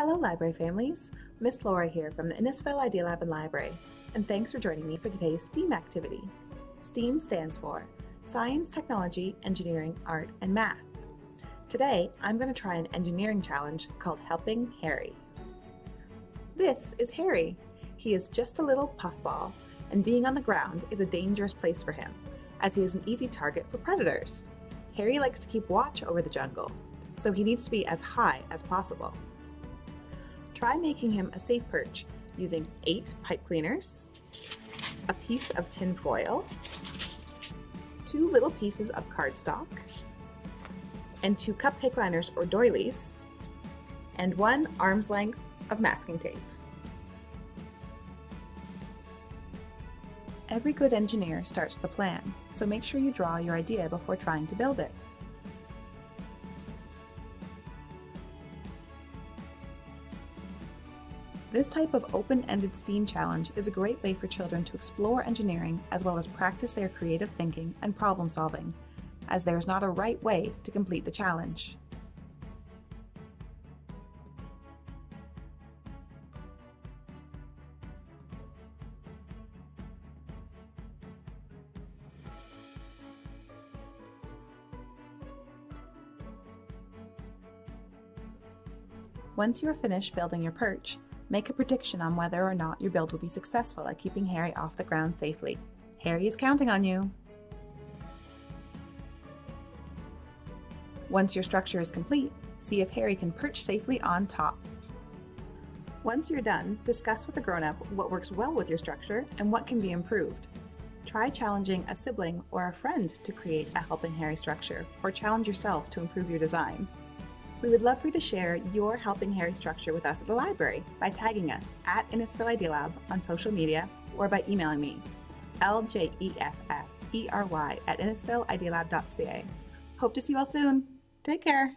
Hello, library families. Miss Laura here from the Innisfil Idea Lab and Library, and thanks for joining me for today's STEAM activity. STEAM stands for Science, Technology, Engineering, Art, and Math. Today, I'm going to try an engineering challenge called Helping Harry. This is Harry. He is just a little puffball, and being on the ground is a dangerous place for him, as he is an easy target for predators. Harry likes to keep watch over the jungle, so he needs to be as high as possible. Try making him a safe perch using eight pipe cleaners, a piece of tin foil, two little pieces of cardstock, and two cupcake liners or doilies, and one arm's length of masking tape. Every good engineer starts with a plan, so make sure you draw your idea before trying to build it. This type of open-ended STEAM challenge is a great way for children to explore engineering as well as practice their creative thinking and problem solving, as there is not a right way to complete the challenge. Once you are finished building your perch, make a prediction on whether or not your build will be successful at keeping Harry off the ground safely. Harry is counting on you! Once your structure is complete, see if Harry can perch safely on top. Once you're done, discuss with the grown-up what works well with your structure and what can be improved. Try challenging a sibling or a friend to create a Helping Harry structure, or challenge yourself to improve your design. We would love for you to share your Helping Harry structure with us at the library by tagging us at Innisfil Idea Lab on social media or by emailing me, ljeffery at innisfilidealab.ca. Hope to see you all soon. Take care.